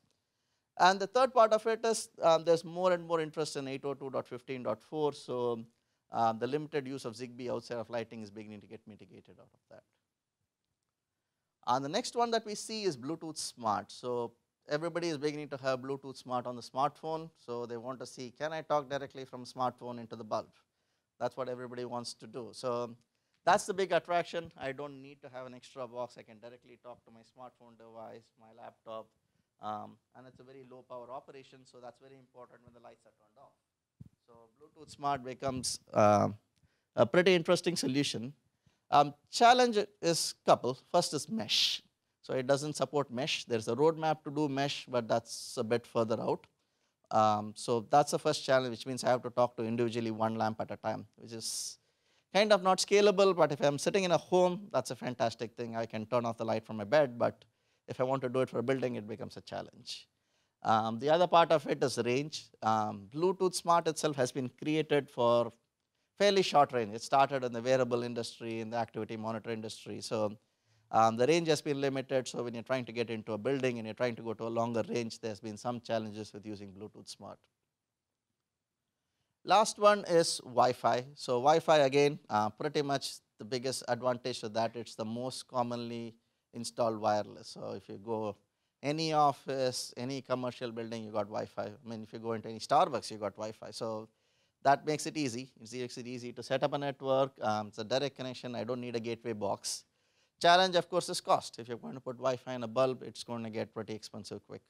And the third part of it is um, there's more and more interest in 802.15.4. So um, the limited use of ZigBee outside of lighting is beginning to get mitigated out of that. And the next one that we see is Bluetooth Smart. So everybody is beginning to have Bluetooth Smart on the smartphone. So they want to see, can I talk directly from smartphone into the bulb? That's what everybody wants to do. So that's the big attraction. I don't need to have an extra box. I can directly talk to my smartphone device, my laptop, um, and it's a very low power operation. So that's very important when the lights are turned off. So Bluetooth Smart becomes uh, a pretty interesting solution. Um, challenge is couple. First is mesh. So it doesn't support mesh. There's a roadmap to do mesh, but that's a bit further out. Um, so that's the first challenge, which means I have to talk to individually one lamp at a time, which is kind of not scalable, but if I'm sitting in a home, that's a fantastic thing. I can turn off the light from my bed, but if I want to do it for a building, it becomes a challenge. Um, the other part of it is range. Um, Bluetooth Smart itself has been created for fairly short range. It started in the wearable industry, in the activity monitor industry. So um, the range has been limited. So when you're trying to get into a building and you're trying to go to a longer range, there's been some challenges with using Bluetooth Smart. Last one is Wi-Fi. So Wi-Fi again, uh, pretty much the biggest advantage of that, it's the most commonly installed wireless. So if you go any office, any commercial building, you got Wi-Fi. I mean, if you go into any Starbucks, you got Wi-Fi. So that makes it easy. It makes it easy to set up a network. Um, it's a direct connection. I don't need a gateway box. Challenge, of course, is cost. If you're going to put Wi-Fi in a bulb, it's going to get pretty expensive quick.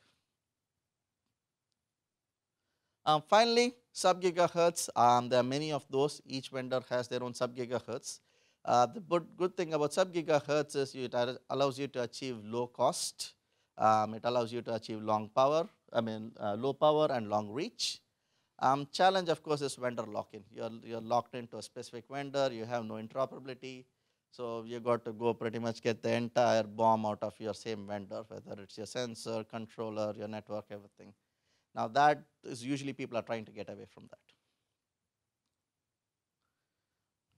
Um, finally, sub-gigahertz, um, there are many of those. Each vendor has their own sub-gigahertz. Uh, the good, thing about sub-gigahertz is it allows you to achieve low cost. Um, it allows you to achieve long power, I mean uh, low power and long reach. Um, challenge of course is vendor lock-in. You're, you're locked into a specific vendor, you have no interoperability. So you got to go pretty much get the entire BOM out of your same vendor, whether it's your sensor, controller, your network, everything. Now that is usually people are trying to get away from that.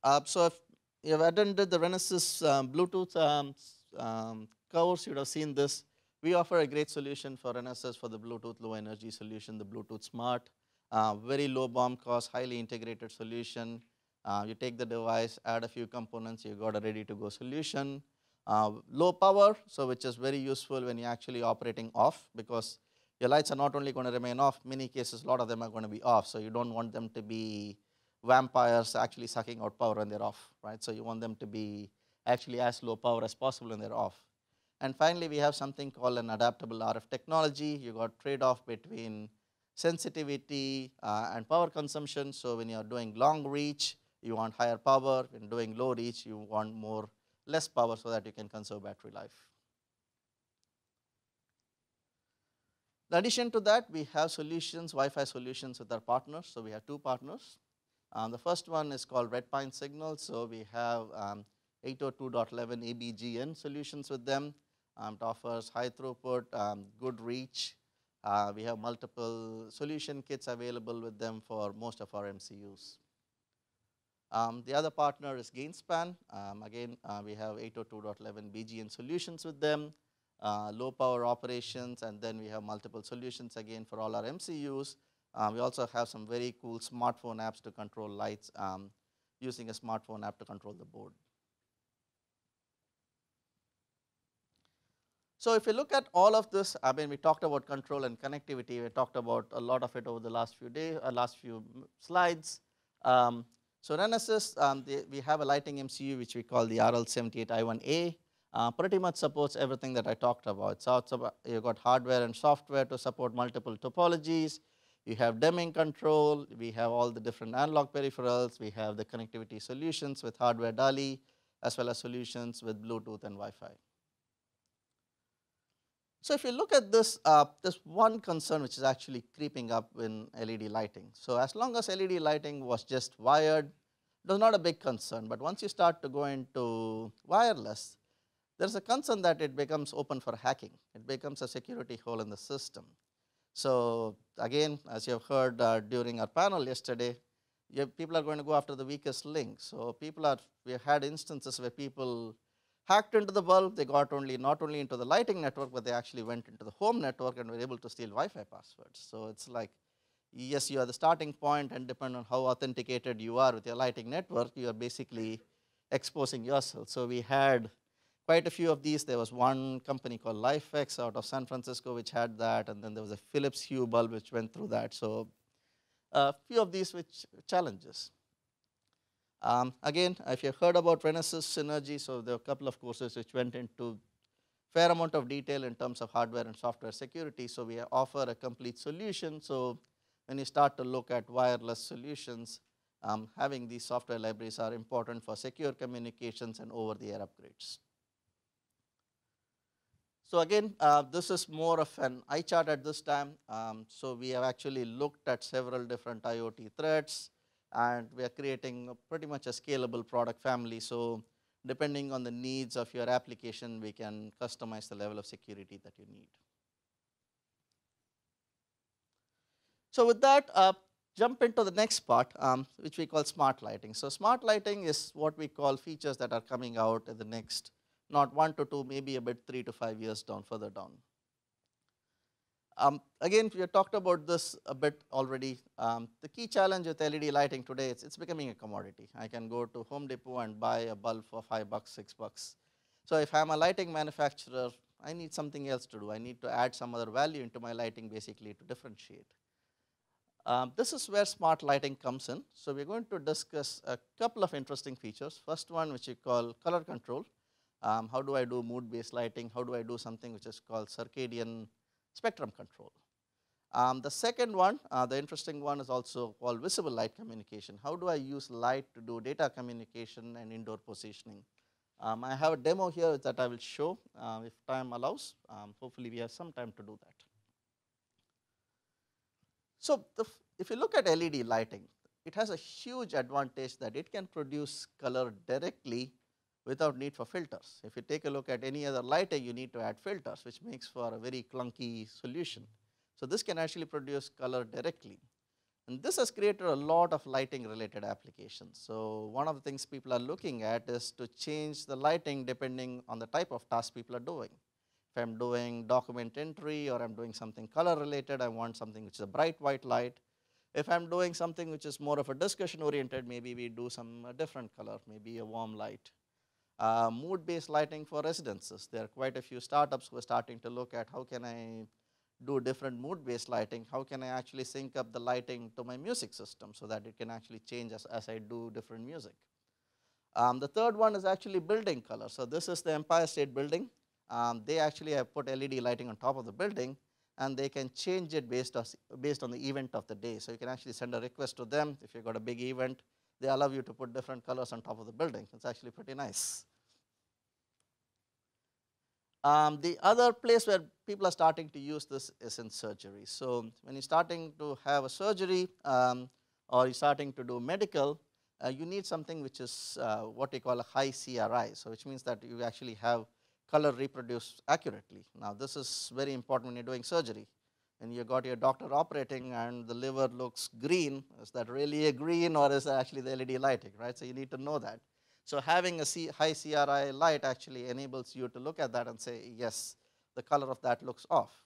Uh, so if you have attended the Renesas um, Bluetooth um, um, course, you would have seen this. We offer a great solution for Renesas for the Bluetooth low energy solution, the Bluetooth Smart. Uh, very low BOM cost, highly integrated solution. Uh, you take the device, add a few components, you got a ready to go solution. Uh, low power, so which is very useful when you're actually operating off because your lights are not only going to remain off, many cases, a lot of them are going to be off. So you don't want them to be vampires actually sucking out power when they're off, right? So you want them to be actually as low power as possible when they're off. And finally, we have something called an adaptable RF technology. You got trade-off between sensitivity uh, and power consumption. So when you're doing long reach, you want higher power. When doing low reach, you want more less power so that you can conserve battery life. In addition to that, we have solutions, Wi-Fi solutions with our partners. So we have two partners. Um, the first one is called Redpine Signal. So we have um, 802.11 ABGN solutions with them. Um, it offers high throughput, um, good reach, uh, we have multiple solution kits available with them for most of our MCUs. Um, the other partner is Gainspan. Um, again, uh, we have 802.11 BGN solutions with them, uh, low power operations, and then we have multiple solutions again for all our MCUs. Uh, we also have some very cool smartphone apps to control lights um, using a smartphone app to control the board. So if you look at all of this, I mean, we talked about control and connectivity. We talked about a lot of it over the last few days, uh, last few slides. Um, so Renesas, um, the, we have a lighting MCU which we call the RL78I1A. Uh, pretty much supports everything that I talked about. So about, you've got hardware and software to support multiple topologies. You have dimming control. We have all the different analog peripherals. We have the connectivity solutions with hardware DALI, as well as solutions with Bluetooth and Wi-Fi. So if you look at this, uh, there's one concern which is actually creeping up in LED lighting. So as long as LED lighting was just wired, it was not a big concern. But once you start to go into wireless, there's a concern that it becomes open for hacking. It becomes a security hole in the system. So again, as you have heard uh, during our panel yesterday, people are going to go after the weakest link. So people are, we have had instances where people hacked into the bulb, they got only not only into the lighting network, but they actually went into the home network and were able to steal Wi-Fi passwords. So it's like, yes, you are the starting point and depending on how authenticated you are with your lighting network, you are basically exposing yourself. So we had quite a few of these. There was one company called LIFX out of San Francisco which had that, and then there was a Philips Hue bulb which went through that. So a few of these which challenges. Um, again, if you've heard about Renesas Synergy, so there are a couple of courses which went into fair amount of detail in terms of hardware and software security. So we offer a complete solution. So when you start to look at wireless solutions, um, having these software libraries are important for secure communications and over-the-air upgrades. So again, uh, this is more of an eye chart at this time. Um, so we have actually looked at several different IoT threats, and we are creating pretty much a scalable product family. So depending on the needs of your application, we can customize the level of security that you need. So with that, uh, jump into the next part, um, which we call smart lighting. So smart lighting is what we call features that are coming out in the next, not one to two, maybe a bit three to five years down, further down. Um, again, we have talked about this a bit already. Um, the key challenge with LED lighting today is it's becoming a commodity. I can go to Home Depot and buy a bulb for five bucks, six bucks. So if I'm a lighting manufacturer, I need something else to do. I need to add some other value into my lighting basically to differentiate. Um, this is where smart lighting comes in. So we're going to discuss a couple of interesting features. First one, which we call color control. Um, how do I do mood-based lighting? How do I do something which is called circadian spectrum control. Um, the second one, uh, the interesting one is also called visible light communication. How do I use light to do data communication and indoor positioning? Um, I have a demo here that I will show uh, if time allows. Um, hopefully, we have some time to do that. So, if you look at LED lighting, it has a huge advantage that it can produce color directly without need for filters. If you take a look at any other lighting, you need to add filters, which makes for a very clunky solution. So, this can actually produce color directly. And this has created a lot of lighting related applications. So, one of the things people are looking at is to change the lighting depending on the type of task people are doing. If I am doing document entry or I am doing something color related, I want something which is a bright white light. If I am doing something which is more of a discussion oriented, maybe we do some different color, maybe a warm light. Uh, mood based lighting for residences. There are quite a few startups who are starting to look at how can I do different mood based lighting, how can I actually sync up the lighting to my music system so that it can actually change as, as I do different music. Um, the third one is actually building color. So, this is the Empire State Building. Um, they actually have put LED lighting on top of the building and they can change it based, on, based on the event of the day. So, you can actually send a request to them if you have got a big event, they allow you to put different colors on top of the building. It's actually pretty nice. Um, the other place where people are starting to use this is in surgery. So, when you're starting to have a surgery um, or you're starting to do medical, uh, you need something which is uh, what we call a high CRI. So, which means that you actually have color reproduced accurately. Now, this is very important when you're doing surgery. When you got your doctor operating and the liver looks green, is that really a green or is actually the LED lighting, right? So, you need to know that. So, having a C high CRI light actually enables you to look at that and say, yes, the color of that looks off.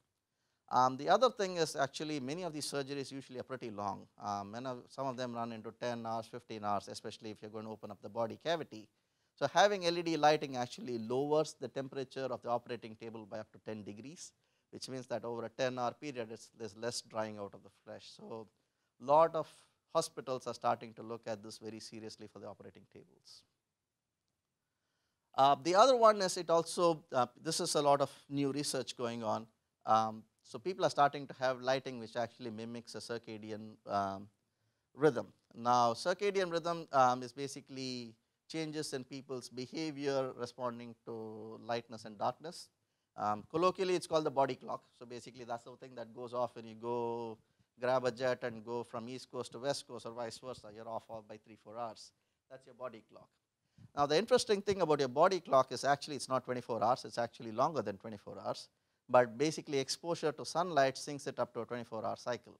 Um, the other thing is actually many of these surgeries usually are pretty long. Um, some of them run into 10 hours, 15 hours, especially if you're going to open up the body cavity. So, having LED lighting actually lowers the temperature of the operating table by up to 10 degrees, which means that over a 10 hour period, there's less drying out of the flesh. So, a lot of hospitals are starting to look at this very seriously for the operating tables. Uh, the other one is it also, uh, this is a lot of new research going on. Um, so, people are starting to have lighting which actually mimics a circadian um, rhythm. Now, circadian rhythm um, is basically changes in people's behavior responding to lightness and darkness. Um, colloquially, it's called the body clock. So, basically, that's the thing that goes off when you go grab a jet and go from east coast to west coast or vice versa. You're off by three, four hours. That's your body clock. Now, the interesting thing about your body clock is actually it's not 24 hours, it's actually longer than 24 hours, but basically exposure to sunlight syncs it up to a 24 hour cycle.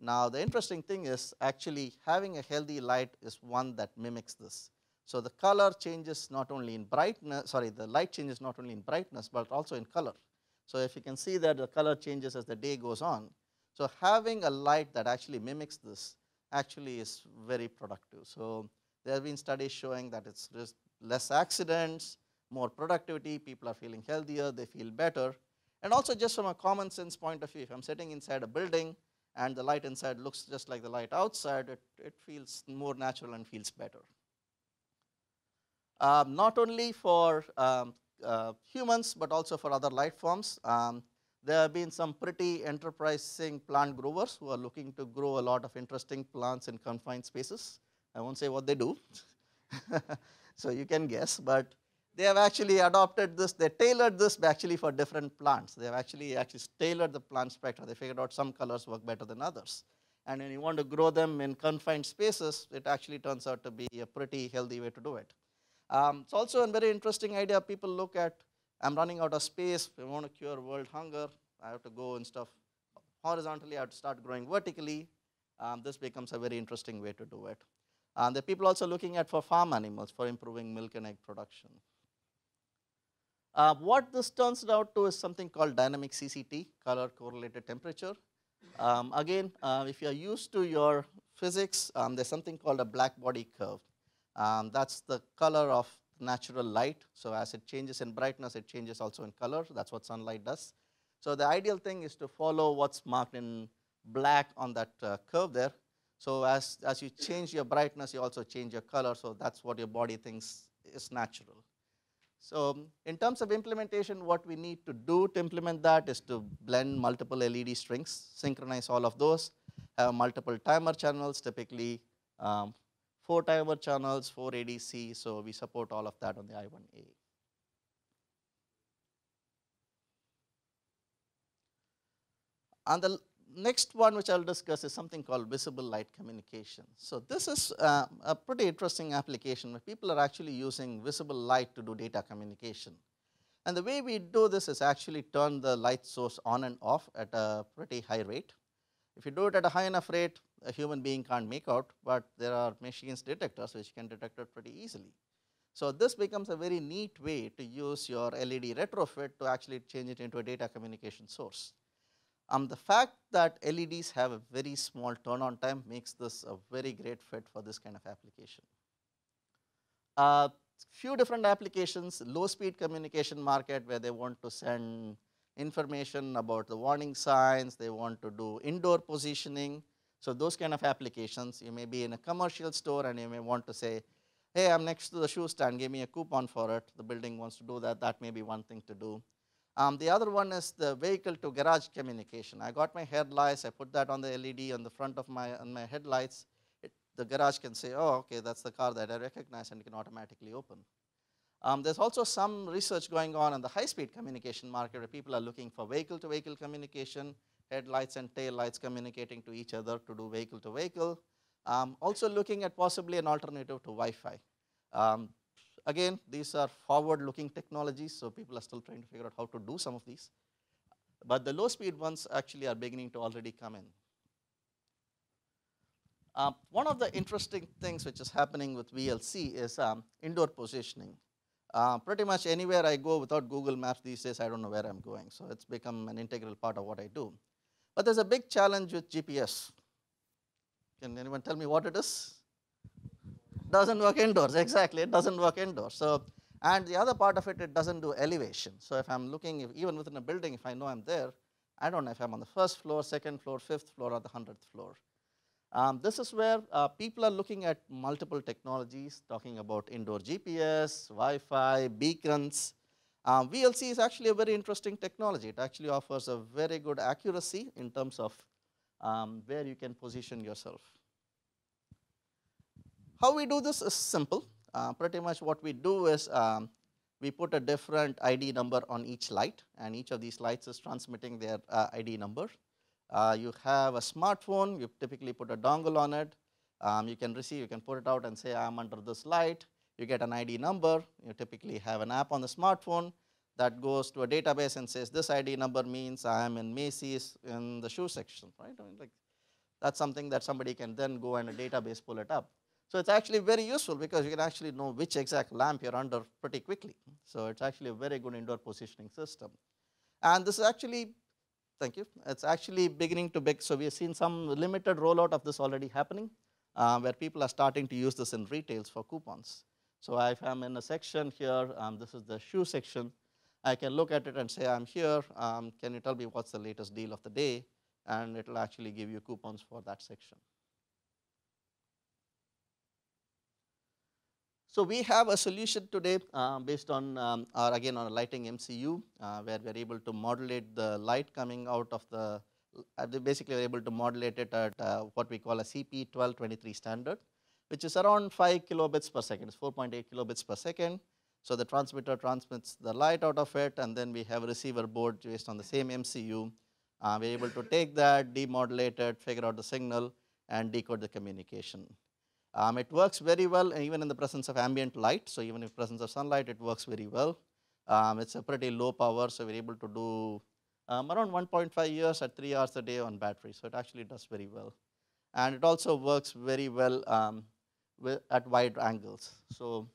Now, the interesting thing is actually having a healthy light is one that mimics this. So, the color changes not only in brightness, sorry, the light changes not only in brightness, but also in color. So, if you can see that the color changes as the day goes on. So, having a light that actually mimics this actually is very productive. So, there have been studies showing that it's less accidents, more productivity, people are feeling healthier, they feel better. And also just from a common sense point of view, if I'm sitting inside a building and the light inside looks just like the light outside, it, it feels more natural and feels better. Um, not only for um, uh, humans, but also for other life forms. Um, there have been some pretty enterprising plant growers who are looking to grow a lot of interesting plants in confined spaces. I won't say what they do. [LAUGHS] so you can guess, but they have actually adopted this, they tailored this actually for different plants. They have actually actually tailored the plant spectra. They figured out some colors work better than others. And when you want to grow them in confined spaces, it actually turns out to be a pretty healthy way to do it. Um, it's also a very interesting idea. People look at, I'm running out of space, I want to cure world hunger, I have to go and stuff horizontally, I have to start growing vertically. Um, this becomes a very interesting way to do it. And the people also looking at for farm animals for improving milk and egg production. Uh, what this turns out to is something called dynamic CCT, color correlated temperature. Um, again, uh, if you are used to your physics, um, there's something called a black body curve. Um, that's the color of natural light. So as it changes in brightness, it changes also in color. That's what sunlight does. So the ideal thing is to follow what's marked in black on that uh, curve there so as, as you change your brightness, you also change your color. So that's what your body thinks is natural. So in terms of implementation, what we need to do to implement that is to blend multiple LED strings, synchronize all of those, have multiple timer channels, typically um, four timer channels, four ADC, so we support all of that on the I1A. And the next one which I'll discuss is something called visible light communication. So this is uh, a pretty interesting application where people are actually using visible light to do data communication. And the way we do this is actually turn the light source on and off at a pretty high rate. If you do it at a high enough rate, a human being can't make out, but there are machines detectors which can detect it pretty easily. So this becomes a very neat way to use your LED retrofit to actually change it into a data communication source. Um, the fact that LEDs have a very small turn on time makes this a very great fit for this kind of application. Uh, few different applications, low speed communication market where they want to send information about the warning signs, they want to do indoor positioning. So those kind of applications, you may be in a commercial store and you may want to say, hey, I'm next to the shoe stand, give me a coupon for it. The building wants to do that, that may be one thing to do. Um, the other one is the vehicle to garage communication. I got my headlights, I put that on the LED on the front of my, on my headlights. It, the garage can say, oh, okay, that's the car that I recognize and it can automatically open. Um, there's also some research going on in the high-speed communication market where people are looking for vehicle-to-vehicle -vehicle communication, headlights and tail lights communicating to each other to do vehicle-to-vehicle. -vehicle. Um, also looking at possibly an alternative to Wi-Fi. Um, Again, these are forward-looking technologies, so people are still trying to figure out how to do some of these. But the low-speed ones actually are beginning to already come in. Uh, one of the interesting things which is happening with VLC is um, indoor positioning. Uh, pretty much anywhere I go without Google Maps these days, I don't know where I'm going. So it's become an integral part of what I do. But there's a big challenge with GPS. Can anyone tell me what it is? doesn't work indoors, exactly, it doesn't work indoors. So, and the other part of it, it doesn't do elevation. So if I'm looking, if, even within a building, if I know I'm there, I don't know if I'm on the first floor, second floor, fifth floor, or the hundredth floor. Um, this is where uh, people are looking at multiple technologies, talking about indoor GPS, Wi-Fi, beacons. Um, VLC is actually a very interesting technology. It actually offers a very good accuracy in terms of um, where you can position yourself. How we do this is simple. Uh, pretty much what we do is um, we put a different ID number on each light and each of these lights is transmitting their uh, ID number. Uh, you have a smartphone, you typically put a dongle on it. Um, you can receive, you can put it out and say I'm under this light. You get an ID number. You typically have an app on the smartphone that goes to a database and says this ID number means I am in Macy's in the shoe section, right? I mean, like, that's something that somebody can then go and a database pull it up. So it's actually very useful because you can actually know which exact lamp you're under pretty quickly. So it's actually a very good indoor positioning system. And this is actually, thank you, it's actually beginning to big. So we have seen some limited rollout of this already happening uh, where people are starting to use this in retails for coupons. So if I'm in a section here, um, this is the shoe section, I can look at it and say I'm here, um, can you tell me what's the latest deal of the day? And it will actually give you coupons for that section. So we have a solution today uh, based on, um, our, again on a lighting MCU, uh, where we're able to modulate the light coming out of the, uh, basically we're able to modulate it at uh, what we call a CP1223 standard, which is around 5 kilobits per second, it's 4.8 kilobits per second. So the transmitter transmits the light out of it, and then we have a receiver board based on the same MCU. Uh, we're able to take that, demodulate it, figure out the signal, and decode the communication. Um, it works very well even in the presence of ambient light. So even in presence of sunlight, it works very well. Um, it's a pretty low power, so we're able to do um, around 1.5 years at three hours a day on battery. So it actually does very well. And it also works very well um, at wide angles. So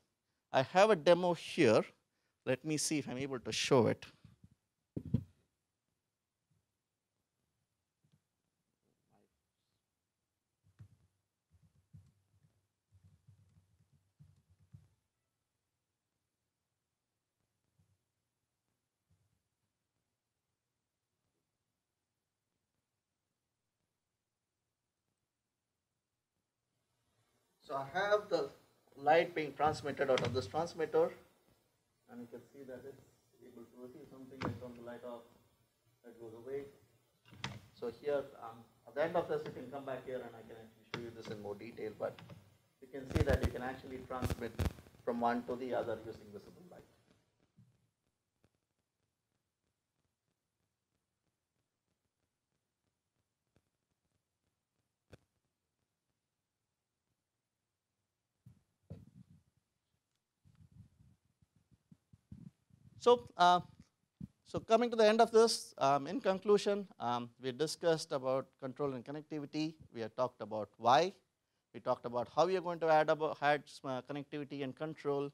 I have a demo here. Let me see if I'm able to show it. So I have the light being transmitted out of this transmitter. And you can see that it's able to receive something and turn the light off, that goes away. So here, um, at the end of this, you can come back here and I can actually show you this in more detail, but you can see that you can actually transmit from one to the other using visible light. So, uh, so coming to the end of this, um, in conclusion, um, we discussed about control and connectivity. We have talked about why. We talked about how are going to add, about, add uh, connectivity and control.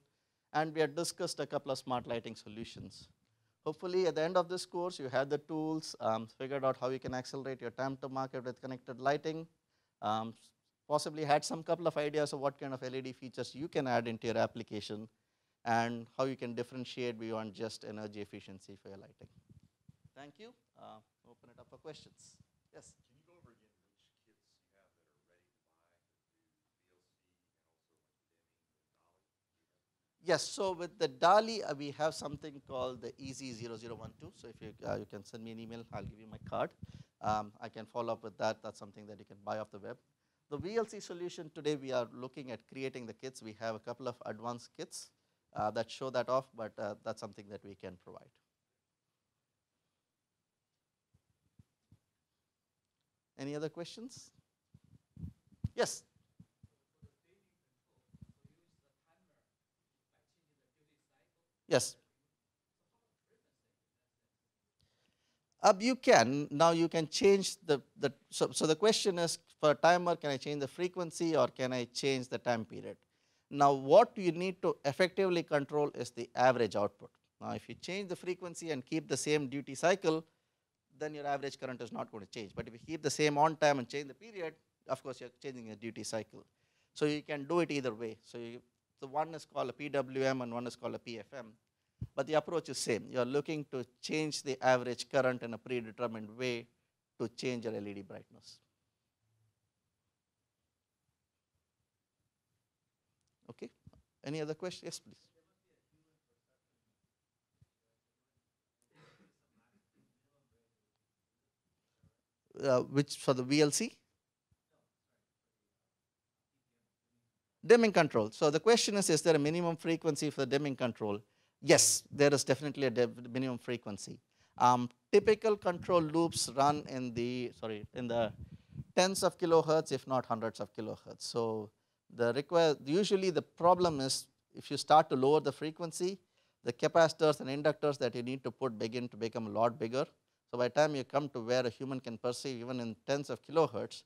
And we have discussed a couple of smart lighting solutions. Hopefully, at the end of this course, you have the tools, um, figured out how you can accelerate your time to market with connected lighting, um, possibly had some couple of ideas of what kind of LED features you can add into your application and how you can differentiate beyond just energy efficiency for your lighting. Thank you. Uh, open it up for questions. Yes. Can you go over again which kits you have that are ready to buy, that do VLC and also like dimming and Yes, so with the DALI, uh, we have something called the EZ0012. So if you, uh, you can send me an email, I'll give you my card. Um, I can follow up with that. That's something that you can buy off the web. The VLC solution today, we are looking at creating the kits. We have a couple of advanced kits that show that off, but uh, that's something that we can provide. Any other questions? Yes. Yes. Uh, you can, now you can change the, the so, so the question is for a timer, can I change the frequency or can I change the time period? Now what you need to effectively control is the average output. Now if you change the frequency and keep the same duty cycle, then your average current is not going to change. But if you keep the same on time and change the period, of course you're changing the duty cycle. So you can do it either way. So you, the one is called a PWM and one is called a PFM. But the approach is same. You are looking to change the average current in a predetermined way to change your LED brightness. Okay. Any other questions? Yes, please. Uh, which for the VLC? Dimming control. So the question is, is there a minimum frequency for the dimming control? Yes, there is definitely a minimum frequency. Um, typical control loops run in the, sorry, in the tens of kilohertz, if not hundreds of kilohertz. So the require, usually the problem is if you start to lower the frequency, the capacitors and inductors that you need to put begin to become a lot bigger. So by the time you come to where a human can perceive even in tens of kilohertz,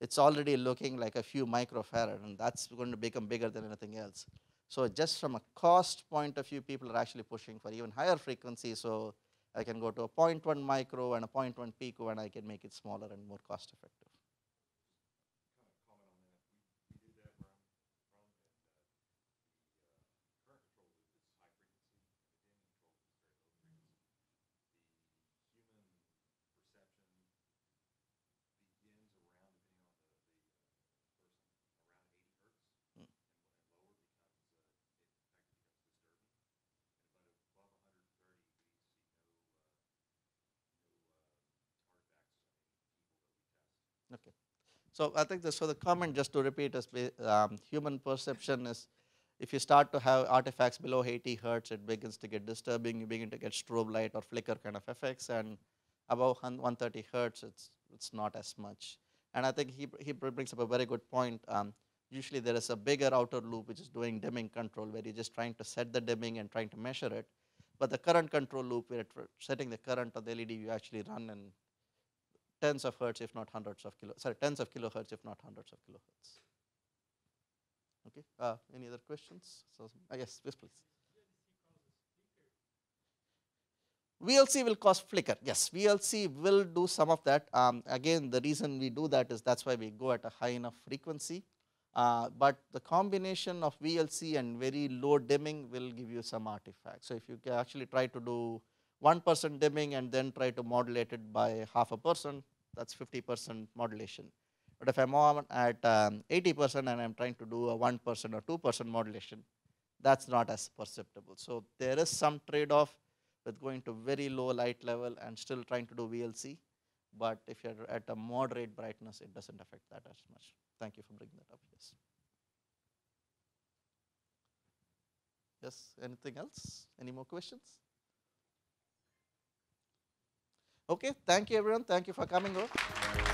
it's already looking like a few microfarad and that's going to become bigger than anything else. So just from a cost point of view, people are actually pushing for even higher frequency. So I can go to a 0.1 micro and a 0.1 pico and I can make it smaller and more cost effective. Okay. So I think the, so the comment just to repeat is um, human perception is if you start to have artifacts below 80 hertz, it begins to get disturbing. You begin to get strobe light or flicker kind of effects, and above 130 hertz, it's it's not as much. And I think he he brings up a very good point. Um, usually there is a bigger outer loop which is doing dimming control, where you're just trying to set the dimming and trying to measure it. But the current control loop, where setting the current of the LED, you actually run in tens of hertz, if not hundreds of kilo, sorry, tens of kilohertz, if not hundreds of kilohertz. Okay, uh, any other questions? So, uh, yes, yes, please. VLC will cause flicker. Yes, VLC will do some of that. Um, again, the reason we do that is that's why we go at a high enough frequency. Uh, but the combination of VLC and very low dimming will give you some artifacts. So if you actually try to do 1% dimming and then try to modulate it by half a percent, that's 50% modulation. But if I'm on at 80% um, and I'm trying to do a 1% or 2% modulation, that's not as perceptible. So there is some trade-off with going to very low light level and still trying to do VLC. But if you're at a moderate brightness, it doesn't affect that as much. Thank you for bringing that up. Yes. Yes, anything else? Any more questions? Okay, thank you everyone. Thank you for coming over.